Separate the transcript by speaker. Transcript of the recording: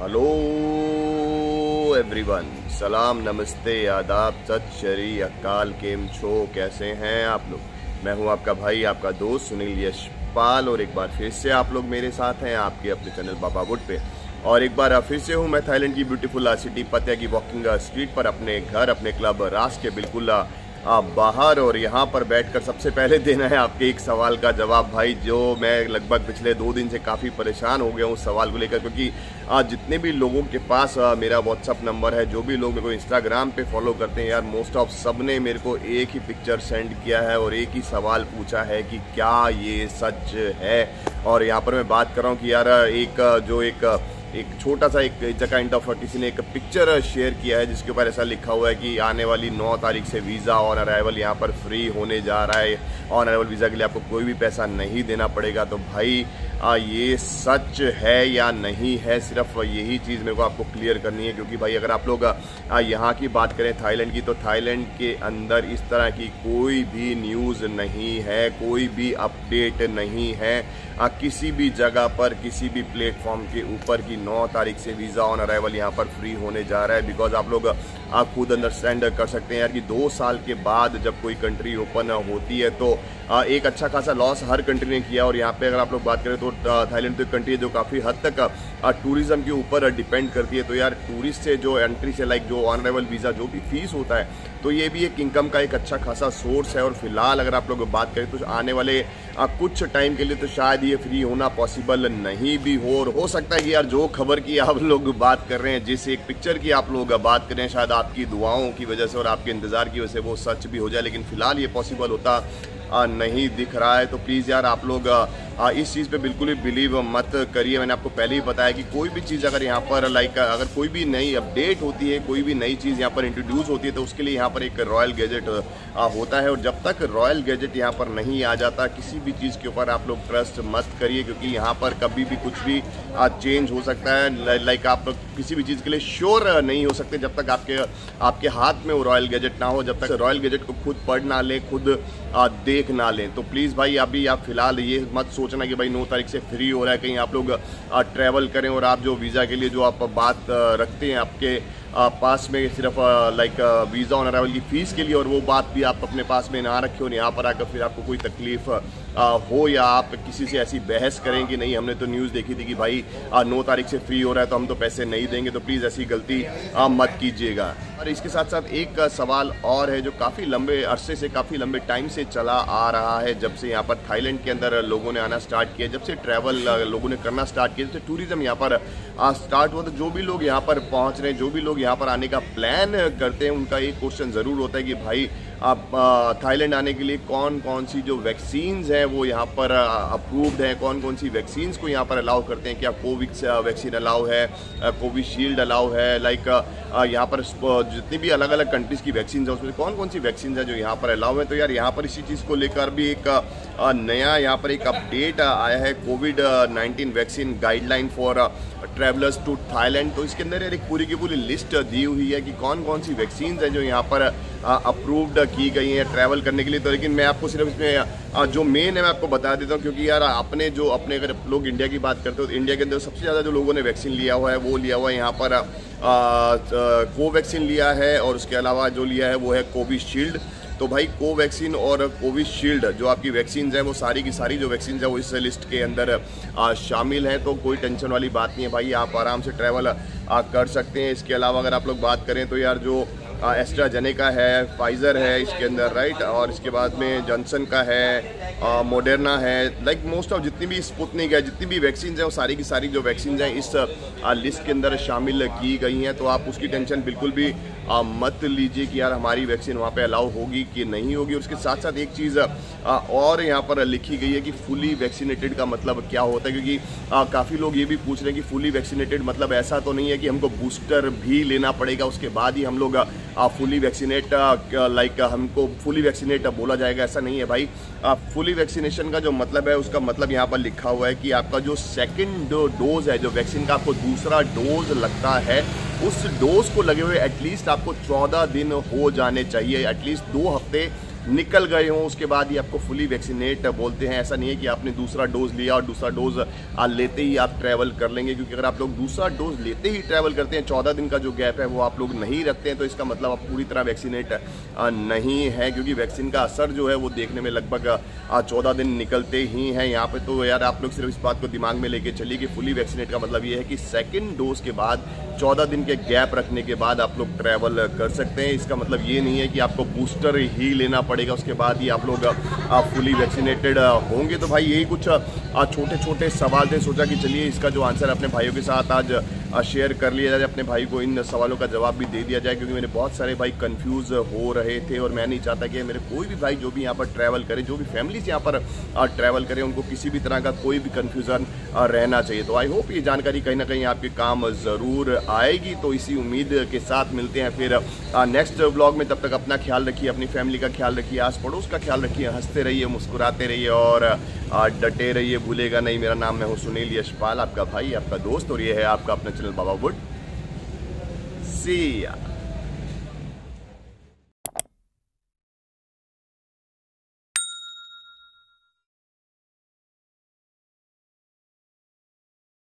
Speaker 1: Hello everyone सलाम नमस्ते आदाब सत शरी अकाल केम छो कैसे हैं आप लोग मैं हूँ आपका भाई, आपका दोस्त सुनील यशपाल, और एक बार फिर से आप लोग मेरे साथ हैं आपके अपने चैनल बाबा वुड पे। और एक बार फिर से हूँ मैं थाईलैंड की ब्यूटीफुल सिटी पतिया की वॉकिंग स्ट्रीट पर अपने घर, अपने क्लब रास के बिल्कुल आप बाहर और यहाँ पर बैठकर सबसे पहले देना है आपके एक सवाल का जवाब, भाई, जो मैं लगभग पिछले दो दिन से काफ़ी परेशान हो गया हूँ उस सवाल को लेकर, क्योंकि आज जितने भी लोगों के पास मेरा व्हाट्सअप नंबर है, जो भी लोग मेरे को इंस्टाग्राम पे फॉलो करते हैं, यार मोस्ट ऑफ़ सबने मेरे को एक ही पिक्चर सेंड किया है और एक ही सवाल पूछा है कि क्या ये सच है? और यहाँ पर मैं बात कर रहा हूँ कि यार, एक जो एक एक छोटा सा एक काइंड ऑफ़ किसी ने एक पिक्चर शेयर किया है, जिसके ऊपर ऐसा लिखा हुआ है कि आने वाली 9 तारीख से वीज़ा ऑन अराइवल यहाँ पर फ्री होने जा रहा है। ऑन अराइवल वीज़ा के लिए आपको कोई भी पैसा नहीं देना पड़ेगा। तो भाई आ, ये सच है या नहीं है सिर्फ़ यही चीज़ मेरे को आपको क्लियर करनी है क्योंकि भाई अगर आप लोग यहाँ की बात करें थाईलैंड की तो थाईलैंड के अंदर इस तरह की कोई भी न्यूज़ नहीं है कोई भी अपडेट नहीं है। आ, किसी भी जगह पर किसी भी प्लेटफॉर्म के ऊपर की नौ तारीख से वीज़ा ऑन अराइवल यहाँ पर फ्री होने जा रहा है बिकॉज़ आप लोग आप खुद अंडरस्टैंड कर सकते हैं यार कि दो साल के बाद जब कोई कंट्री ओपन होती है तो एक अच्छा खासा लॉस हर कंट्री ने किया और यहाँ पे अगर आप लोग बात करें तो थाईलैंड तो एक कंट्री है जो काफ़ी हद तक टूरिज़्म के ऊपर डिपेंड करती है। तो यार टूरिस्ट से जो एंट्री से लाइक जो ऑन अराइवल वीज़ा जो भी फ़ीस होता है तो ये भी एक इनकम का एक अच्छा खासा सोर्स है। और फ़िलहाल अगर आप लोग बात करें तो आने वाले आ, कुछ टाइम के लिए तो शायद ये फ्री होना पॉसिबल नहीं भी हो और हो सकता है कि यार जो खबर की आप लोग बात कर रहे हैं जिस एक पिक्चर की आप लोग बात करें शायद आपकी दुआओं की वजह से और आपके इंतज़ार की वजह से वो सच भी हो जाए लेकिन फ़िलहाल ये पॉसिबल होता नहीं दिख रहा है। तो प्लीज़ यार आप लोग इस चीज़ पे बिल्कुल भी बिलीव मत करिए। मैंने आपको पहले ही बताया कि कोई भी चीज़ अगर यहाँ पर लाइक अगर कोई भी नई अपडेट होती है, कोई भी नई चीज़ यहाँ पर इंट्रोड्यूस होती है तो उसके लिए यहाँ पर एक रॉयल गैजेट होता है। और जब तक रॉयल गैजेट यहाँ पर नहीं आ जाता, किसी भी चीज़ के ऊपर आप लोग ट्रस्ट मत करिए, क्योंकि यहाँ पर कभी भी कुछ भी चेंज हो सकता है। लाइक आप किसी भी चीज़ के लिए श्योर नहीं हो सकते जब तक आपके आपके हाथ में वो रॉयल गैजेट ना हो, जब तक रॉयल गैजेट को खुद पढ़ ना लें, खुद देख ना लें। तो प्लीज़ भाई, अभी आप फ़िलहाल ये मत सोचना कि भाई नौ तारीख से फ्री हो रहा है, कहीं आप लोग ट्रैवल करें और आप जो वीज़ा के लिए जो आप बात रखते हैं आपके पास में सिर्फ़ लाइक वीज़ा ऑन अराइवल की फ़ीस के लिए और वो बात भी आप अपने पास में ना रखें और यहाँ पर आकर फिर आपको कोई तकलीफ़ हो या आप किसी से ऐसी बहस करें कि नहीं, हमने तो न्यूज़ देखी थी कि भाई नौ तारीख से फ्री हो रहा है तो हम तो पैसे नहीं देंगे तो प्लीज़ ऐसी गलती मत कीजिएगा। और इसके साथ साथ एक सवाल और है जो काफ़ी लंबे अरसे से, काफ़ी लंबे टाइम से चला आ रहा है, जब से यहाँ पर थाईलैंड के अंदर लोगों ने आना स्टार्ट किया, जब से ट्रैवल लोगों ने करना स्टार्ट किया, जब से टूरिज़्म यहाँ पर स्टार्ट हुआ तो जो भी लोग यहाँ पर पहुँच रहे हैं, जो भी लोग यहाँ पर आने का प्लान करते हैं। उनका एक क्वेश्चन ज़रूर होता है कि भाई आप थाईलैंड आने के लिए कौन कौन सी जो वैक्सीन्स हैं वो यहाँ पर अप्रूव्ड हैं? कौन कौन सी वैक्सीन्स को यहाँ पर अलाउ करते हैं? क्या कोविक्स वैक्सीन अलाउ है? कोविशील्ड अलाउ है? लाइक यहाँ पर जितनी भी अलग अलग कंट्रीज़ की वैक्सीन है, उसमें कौन कौन सी वैक्सीन है जो यहाँ पर अलाउ है? तो यार यहाँ पर इसी चीज़ को लेकर भी एक नया यहाँ पर एक अपडेट आया है COVID nineteen vaccine guideline for travellers to Thailand तो इसके अंदर यार एक पूरी की पूरी लिस्ट दी हुई है कि कौन कौन सी वैक्सीन हैं जो यहाँ पर अप्रूव्ड की गई हैं ट्रैवल करने के लिए। तो लेकिन मैं आपको सिर्फ़ इसमें जो मेन है, मैं आपको बता देता हूँ, क्योंकि यार अपने जो, अपने अगर लोग इंडिया की बात करते हो तो इंडिया के अंदर सबसे ज़्यादा जो लोगों ने वैक्सीन लिया हुआ है, वो लिया हुआ है यहाँ पर कोवैक्सीन लिया है, और उसके अलावा जो लिया है, वो है कोविशील्ड तो भाई कोवैक्सीन और कोविशील्ड जो आपकी वैक्सीन है, वो सारी की सारी जो वैक्सीन है, वो इस लिस्ट के अंदर शामिल हैं। तो कोई टेंशन वाली बात नहीं है भाई, आप आराम से ट्रैवल कर सकते हैं। इसके अलावा अगर आप लोग बात करें तो यार जो एस्ट्राजेनेका है फाइज़र है इसके अंदर राइट और इसके बाद में जॉनसन का है मोडर्ना है। लाइक मोस्ट ऑफ़ जितनी भी स्पुतनिक है जितनी भी वैक्सीन है वो सारी की सारी जो वैक्सीन हैं इस लिस्ट के अंदर शामिल की गई हैं। तो आप उसकी टेंशन बिल्कुल भी आ, मत लीजिए कि यार हमारी वैक्सीन वहाँ पे अलाउ होगी कि नहीं होगी। उसके साथ साथ एक चीज़ और यहाँ पर लिखी गई है कि फुली वैक्सीनेटेड का मतलब क्या होता है? क्योंकि काफ़ी लोग ये भी पूछ रहे हैं कि फुली वैक्सीनेटेड मतलब ऐसा तो नहीं है कि हमको बूस्टर भी लेना पड़ेगा उसके बाद ही हम लोग फुली वैक्सीनेट लाइक हमको फुली वैक्सीनेट बोला जाएगा, ऐसा नहीं है भाई। आप फुली वैक्सीनेशन का जो मतलब है, उसका मतलब यहाँ पर लिखा हुआ है कि आपका जो सेकेंड डोज है, जो वैक्सीन का आपको दूसरा डोज लगता है, उस डोज को लगे हुए एटलीस्ट आपको चौदह दिन हो जाने चाहिए एटलीस्ट दो हफ़्ते निकल गए हों, उसके बाद ही आपको फुली वैक्सीनेट बोलते हैं, ऐसा नहीं है कि आपने दूसरा डोज लिया और दूसरा डोज लेते ही आप ट्रैवल कर लेंगे, क्योंकि अगर आप लोग दूसरा डोज लेते ही ट्रैवल करते हैं, चौदह दिन का जो गैप है वो आप लोग नहीं रखते हैं तो इसका मतलब आप पूरी तरह वैक्सीनेट नहीं है, क्योंकि वैक्सीन का असर जो है वो देखने में लगभग चौदह दिन निकलते ही हैं। यहाँ पे तो यार आप लोग सिर्फ़ इस बात को दिमाग में लेके चलिए कि फुली वैक्सीनेट का मतलब ये है कि सेकेंड डोज के बाद, चौदह दिन के गैप रखने के बाद आप लोग ट्रैवल कर सकते हैं। इसका मतलब ये नहीं है कि आपको बूस्टर ही लेना पड़ेगा। उसके बाद ही आप लोग फुली वैक्सीनेटेड होंगे। तो भाई यही कुछ छोटे छोटे सवाल थे। सोचा कि चलिए इसका जो आंसर अपने भाइयों के साथ आज शेयर कर लिया जाए अपने भाई को इन सवालों का जवाब भी दे दिया जाए, क्योंकि मेरे बहुत सारे भाई कंफ्यूज हो रहे थे और मैं नहीं चाहता कि मेरे कोई भी भाई जो भी यहाँ पर ट्रैवल करे, जो भी फैमिली यहाँ पर ट्रैवल करें, उनको किसी भी तरह का कोई भी कन्फ्यूज़न रहना चाहिए। तो आई होप ये जानकारी कहीं ना कहीं आपके काम ज़रूर आएगी। तो इसी उम्मीद के साथ मिलते हैं फिर नेक्स्ट ब्लॉग में। तब तक अपना ख्याल रखिए, अपनी फैमिली का ख्याल रखिए आस पड़ोस का ख्याल रखिए, हँसते रहिए, मुस्कुराते रहिए और डटे रहिए, भूलेगा नहीं। मेरा नाम मैं हूँ सुनील यशपाल, आपका भाई, आपका दोस्त और ये है आपका अपना चैनल बाबा वुड सी